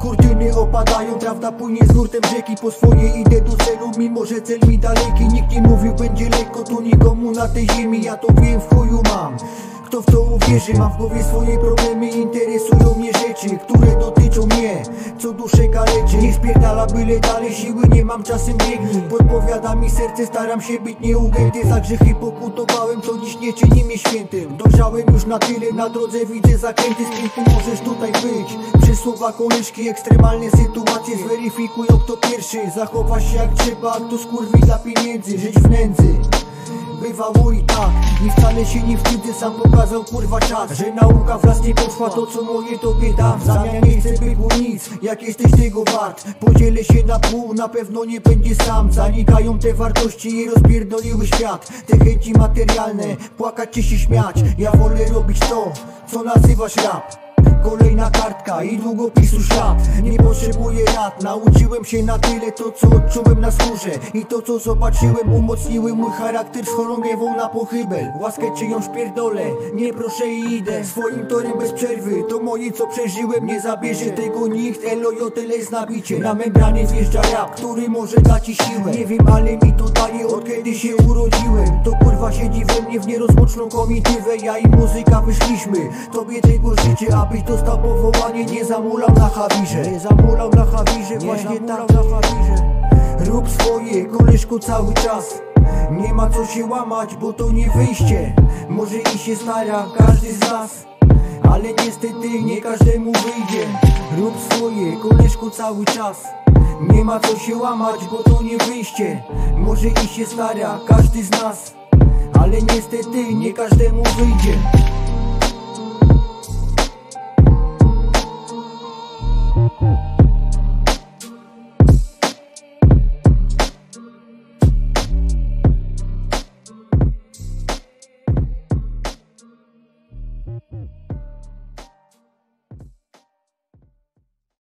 Kurtyny opadają, prawda płynie z nurtem rzeki Po swoje idę do celu, mimo że cel mi daleki. Nikt nie mówił, będzie lekko, to nikomu na tej ziemi. Ja to wiem, w chuju mam. Kto w to uwierzy, mam w głowie swoje problemy, interesy. Byle dalej Siły nie mam czasem biegni Podpowiada mi serce, staram się być nieugięty. Za grzechy pokutowałem, co dziś nie czyni mnie świętym. Dojrzałem już na tyle, na drodze widzę zakręty. Z kim możesz tutaj być? Przez słowa koleżki, ekstremalne sytuacje. Zweryfikują kto pierwszy. Zachowa się jak trzeba, kto skurwi dla pieniędzy. Żyć w nędzy Bywało i tak, i wcale się nie wstydzę Sam pokazał kurwa czas, że nauka wraz nie poszła To co moje tobie dam, w zamian nie chcę byku nic Jak jesteś tego wart, podzielę się na pół Na pewno nie będzie sam, zanikają te wartości I rozpierdoliły świat, te chęci materialne Płakać czy się śmiać, ja wolę robić to Co nazywasz rap Kolejna kartka i długopisu ślad. Nie potrzebuję rad, nauczyłem się na tyle To co odczułem na skórze. I to co zobaczyłem umocniły mój charakter Schorągiewą na pochybel Łaskę czyjąś pierdolę, nie proszę i idę. Swoim torem bez przerwy, to moje co przeżyłem Nie zabierze tego nikt, LOJL jest nabicie. Na membrany wjeżdża rap, który może dać ci siłę. Nie wiem, ale mi to daje od kiedy się urodziłem. To kurwa siedzi we mnie w nierozłączną komitywę Ja i muzyka wyszliśmy, tobie tego życzę Abyś dostał powołanie, nie zamulał na hawirze. Nie zamulał na hawirze, właśnie tak. na hawirze. Rób swoje, koleżko cały czas. Nie ma co się łamać, bo to nie wyjście. Może i się stara każdy z nas ale niestety nie każdemu wyjdzie. Rób swoje, koleżko cały czas. Nie ma co się łamać, bo to nie wyjście. Może i się stara każdy z nas ale niestety nie każdemu wyjdzie.